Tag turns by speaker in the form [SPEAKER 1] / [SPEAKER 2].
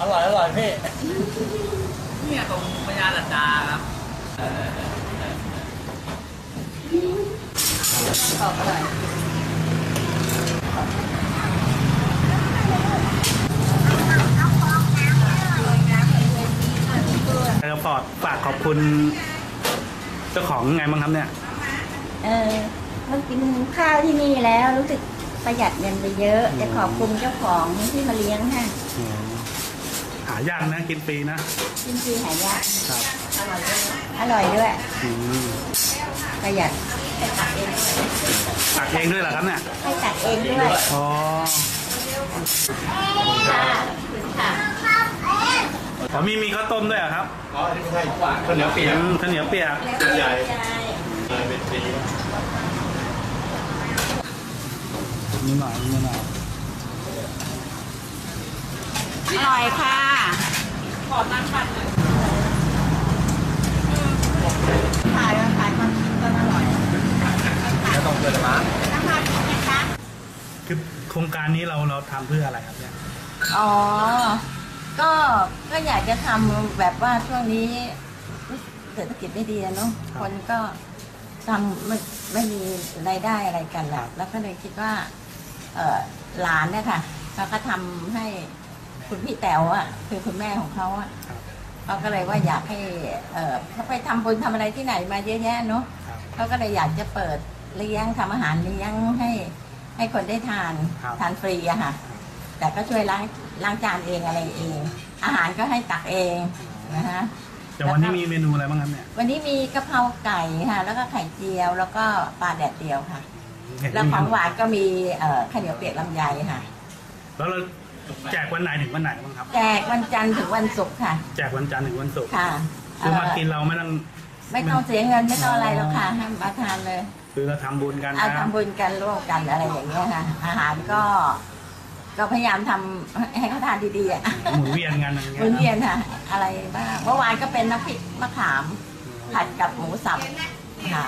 [SPEAKER 1] อร่อย อร่อยพี่
[SPEAKER 2] เนี่ยตรงพญาลัดดาครับ
[SPEAKER 1] เออฟอร์ดฝากขอบคุณ เจ้าของไงบ้างครับเนี่ย
[SPEAKER 3] เออมากินข้าวที่นี่แล้วรู้สึกประหยัดเงินไปเยอะ
[SPEAKER 1] อืม
[SPEAKER 3] จะขอบคุณเจ้าของที่มาเลี้ยงค่ะ
[SPEAKER 1] อ๋อหายากนะกินฟรีนะ
[SPEAKER 3] จริงๆหายาก
[SPEAKER 1] ครับ
[SPEAKER 3] อร่อยด้วย
[SPEAKER 1] อืม
[SPEAKER 3] ประหยัดให้ตักเอง
[SPEAKER 1] ตักเองด้วยเหรอครับเนี่ย
[SPEAKER 3] ให้ตักเองด้วย
[SPEAKER 1] อ๋อ
[SPEAKER 3] ค่ะค่ะ
[SPEAKER 1] อ๋อมีมีข้าวต้มด้วยเหรอครับ
[SPEAKER 4] อ๋ออันนี้ไม่ใช่ข้าวเหนียวเปียก
[SPEAKER 1] อืมข้าวเหนียวเปียก
[SPEAKER 4] ใหญ่
[SPEAKER 3] ใช่
[SPEAKER 4] เลยเป็นสี
[SPEAKER 1] นิดหน่อยนิดหน่อย
[SPEAKER 3] อร่อยค่ะ
[SPEAKER 2] ขอนั่งปันหน่อย
[SPEAKER 3] ขายมาขายความคิดก็อร่อย
[SPEAKER 2] แล้วต้องเกิดมา
[SPEAKER 3] ราคาเป็นไงคะ
[SPEAKER 1] คือโครงการนี้เราเราทำเพื่ออะไรครับเนี่ย
[SPEAKER 3] อ๋อ ก็ก็อยากจะทำแบบว่าช่วงนี้เศรษฐกิจไม่ดีอะเนาะคนก็ทำไม่ไม่มีรายได้อะไรกันแหละแล้วก็เลยคิดว่า เออหลานเนี่ยค่ะเขาก็ทำให้คุณพี่แต๋วอะคือคุณแม่ของเขาอะ
[SPEAKER 1] ครับ
[SPEAKER 3] เขาก็เลยว่าอยากให้เออเขาไปทำบุญทำอะไรที่ไหนมาเยอะแยะเนาะ
[SPEAKER 1] ครับ
[SPEAKER 3] เขาก็เลยอยากจะเปิดเลี้ยงทำอาหารเลี้ยงให้ ให้คนได้ทาน
[SPEAKER 1] ครับ
[SPEAKER 3] ทานฟรีอะค่ะ แต่ก็ช่วยล้างล้างจานเองอะไรเอง อาหารก็ให้ตักเองนะคะ
[SPEAKER 1] แต่วันนี้มีเมนูอะไรบ้างครับเนี่ย
[SPEAKER 3] วันนี้มีกะเพราไก่ค่ะ แล้วก็ไข่เจียว แล้วก็ปลาแดดเดียวค่ะ
[SPEAKER 1] เห็น
[SPEAKER 3] แล้ว
[SPEAKER 1] มี
[SPEAKER 3] ของหวานก็มีเอ่อข้าวเหนียวเปียกลำไยค่ะ
[SPEAKER 1] แล้วเราแจกวันไหนถึงวันไหนบ้างครับ
[SPEAKER 3] แจกวันจันทร์ถึงวันศุกร์ค่ะ
[SPEAKER 1] แจกวันจันทร์ถึงวันศุกร์
[SPEAKER 3] ค่ะ
[SPEAKER 1] คือมา
[SPEAKER 3] เอ่อ
[SPEAKER 1] กินเราไม่ต้อง
[SPEAKER 3] ไม่ต้องเสียเงินไม่ต้องอะไรหรอกค่ะให้มาทานเลย
[SPEAKER 1] คือเราทำบุญกัน
[SPEAKER 3] เอา
[SPEAKER 1] นะ
[SPEAKER 3] ทำบุญกันร่วมกันอะไรอย่างเงี้ยค่ะอาหารก็ก็พยายามทำให้เขาทานดีๆอะ
[SPEAKER 1] หมุนเวียนกันอย่างเงี้
[SPEAKER 3] หมุนเวีย
[SPEAKER 1] ย
[SPEAKER 3] นค่ะ อะไรบ้างเมื่อวานก็เป็นน้ำพริกมะขาม ผัดกับหมูสับค่ะ